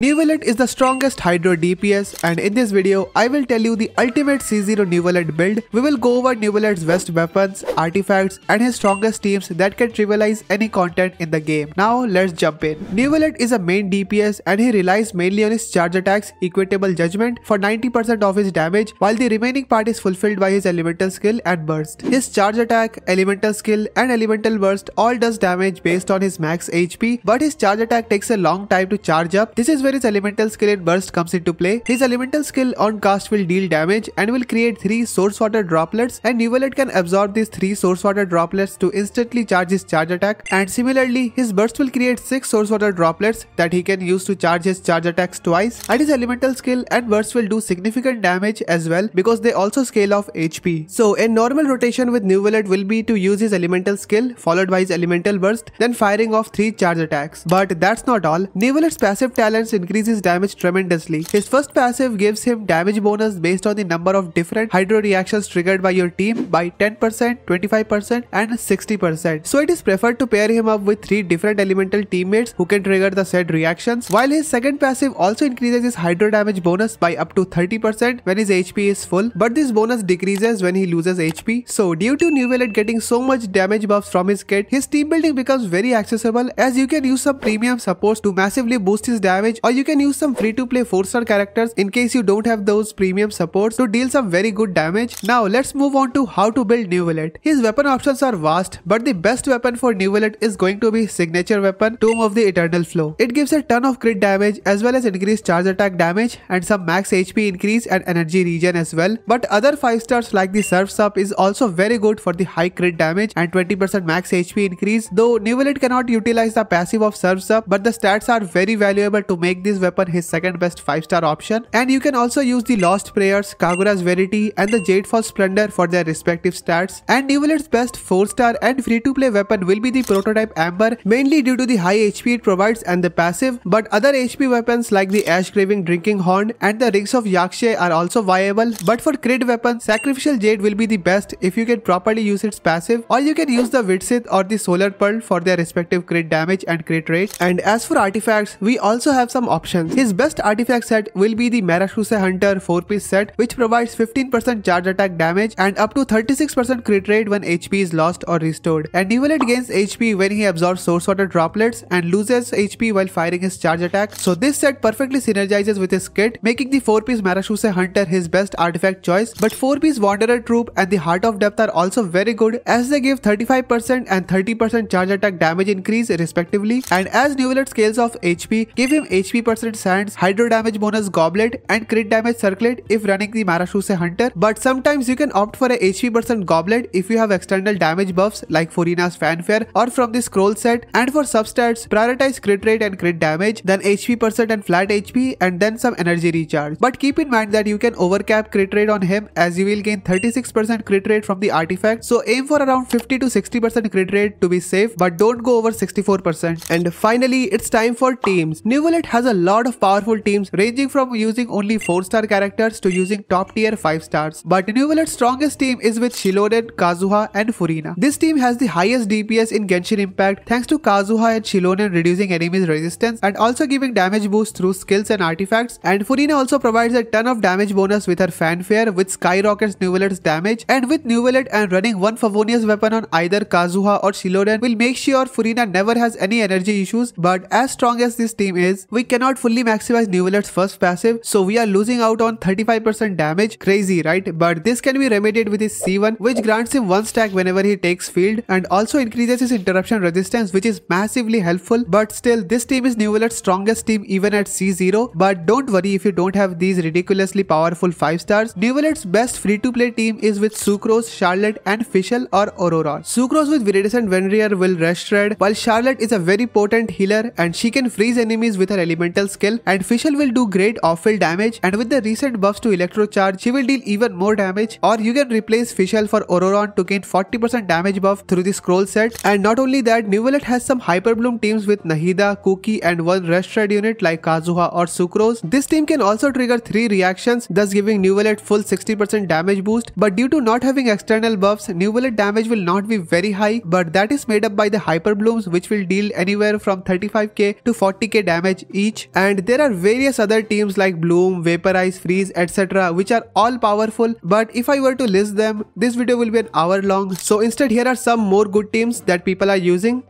Neuvillette is the strongest Hydro DPS and in this video I will tell you the ultimate C0 Neuvillette build. We will go over Neuvillette's best weapons, artifacts and his strongest teams that can trivialize any content in the game. Now let's jump in. Neuvillette is a main DPS and he relies mainly on his charge attacks, Equitable Judgment for 90% of his damage while the remaining part is fulfilled by his elemental skill and burst. His charge attack, elemental skill and elemental burst all does damage based on his max HP but his charge attack takes a long time to charge up. This is where his elemental skill in burst comes into play. His elemental skill on cast will deal damage and will create 3 source water droplets and Neuvillette can absorb these 3 source water droplets to instantly charge his charge attack and similarly his burst will create 6 source water droplets that he can use to charge his charge attacks twice and his elemental skill and burst will do significant damage as well because they also scale off HP. So a normal rotation with Neuvillette will be to use his elemental skill followed by his elemental burst then firing off 3 charge attacks. But that's not all. Neuvillette's passive talents increases damage tremendously. His first passive gives him damage bonus based on the number of different hydro reactions triggered by your team by 10%, 25% and 60%. So it is preferred to pair him up with 3 different elemental teammates who can trigger the said reactions while his second passive also increases his hydro damage bonus by up to 30% when his HP is full but this bonus decreases when he loses HP. So due to Neuvillette getting so much damage buffs from his kit, his team building becomes very accessible as you can use some premium supports to massively boost his damage or you can use some free to play 4 star characters in case you don't have those premium supports to deal some very good damage. Now let's move on to how to build Neuvillette. His weapon options are vast but the best weapon for Neuvillette is going to be signature weapon Tome of the Eternal Flow. It gives a ton of crit damage as well as increased charge attack damage and some max HP increase and energy regen as well. But other 5 stars like the Surf's Up is also very good for the high crit damage and 20% max HP increase though Neuvillette cannot utilize the passive of Surf's Up but the stats are very valuable to make this weapon his second best 5 star option. And you can also use the Lost Prayers, Kagura's Verity and the Jadefall Splendor for their respective stats. And Neuvillette's best 4 star and free to play weapon will be the prototype Amber mainly due to the high HP it provides and the passive. But other HP weapons like the Ash-Graven Drinking Horn and the Rings of Yaxche are also viable. But for crit weapon Sacrificial Jade will be the best if you can properly use its passive or you can use the Widsith or the Solar Pearl for their respective crit damage and crit rate. And as for artifacts we also have some options. His best artifact set will be the Marechaussee Hunter 4 piece set which provides 15% charge attack damage and up to 36% crit rate when HP is lost or restored. And gains HP when he absorbs source water droplets and loses HP while firing his charge attack. So this set perfectly synergizes with his kit making the 4 piece Marechaussee Hunter his best artifact choice. But 4 piece Wanderer Troupe and the Heart of Depth are also very good as they give 35% and 30% charge attack damage increase respectively. And as Neuvillette scales off HP give him HP percent sands, hydro damage bonus goblet and crit damage circlet if running the Marechaussee Hunter. But sometimes you can opt for a HP percent goblet if you have external damage buffs like Furina's Fanfare or from the scroll set. And for substats prioritize crit rate and crit damage then HP percent and flat HP and then some energy recharge. But keep in mind that you can overcap crit rate on him as you will gain 36% crit rate from the artifact. So aim for around 50 to 60% crit rate to be safe but don't go over 64% and finally it's time for teams. Neuvillette has a lot of powerful teams ranging from using only 4 star characters to using top tier 5 stars but New Neuvillette's strongest team is with Xilonen, Kazuha and Furina. This team has the highest DPS in Genshin Impact thanks to Kazuha and Xilonen reducing enemies resistance and also giving damage boost through skills and artifacts. And Furina also provides a ton of damage bonus with her fanfare which skyrockets New Neuvillette's damage. And with New Neuvillette and running one Favonius weapon on either Kazuha or Xilonen will make sure Furina never has any energy issues. But as strong as this team is, we cannot fully maximize Neuvillette's first passive so we are losing out on 35% damage. Crazy right? But this can be remedied with his C1 which grants him 1 stack whenever he takes field and also increases his interruption resistance which is massively helpful but still this team is Neuvillette's strongest team even at C0 but don't worry if you don't have these ridiculously powerful 5 stars. Neuvillette's best free to play team is with Sucrose, Charlotte and Fischl or Ororon. Sucrose with Viridescent Venerer will res shred while Charlotte is a very potent healer and she can freeze enemies with her elemental skill and Fischl will do great off-field damage and with the recent buffs to Electro Charge she will deal even more damage. Or you can replace Fischl for Ororon to gain 40% damage buff through the scroll set. And not only that Neuvillette has some Hyper Bloom teams with Nahida, Kuki and one res shred unit like Kazuha or Sucrose. This team can also trigger 3 reactions thus giving Neuvillette full 60% damage boost. But due to not having external buffs Neuvillette damage will not be very high. But that is made up by the Hyper Blooms which will deal anywhere from 35k to 40k damage each Leech and there are various other teams like Bloom, Vaporize, Freeze etc which are all powerful. But if I were to list them this video will be an hour long. So instead here are some more good teams that people are using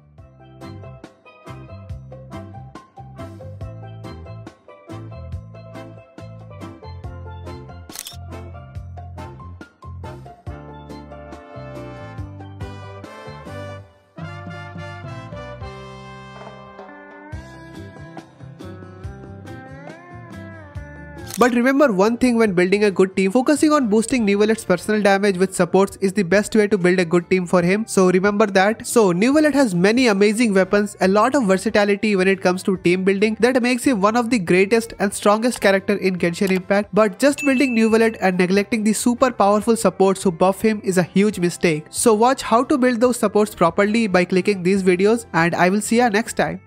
But remember one thing when building a good team, focusing on boosting Neuvillette's personal damage with supports is the best way to build a good team for him. So remember that. So Neuvillette has many amazing weapons, a lot of versatility when it comes to team building that makes him one of the greatest and strongest character in Genshin Impact. But just building Neuvillette and neglecting the super powerful supports who buff him is a huge mistake. So watch how to build those supports properly by clicking these videos and I will see you next time.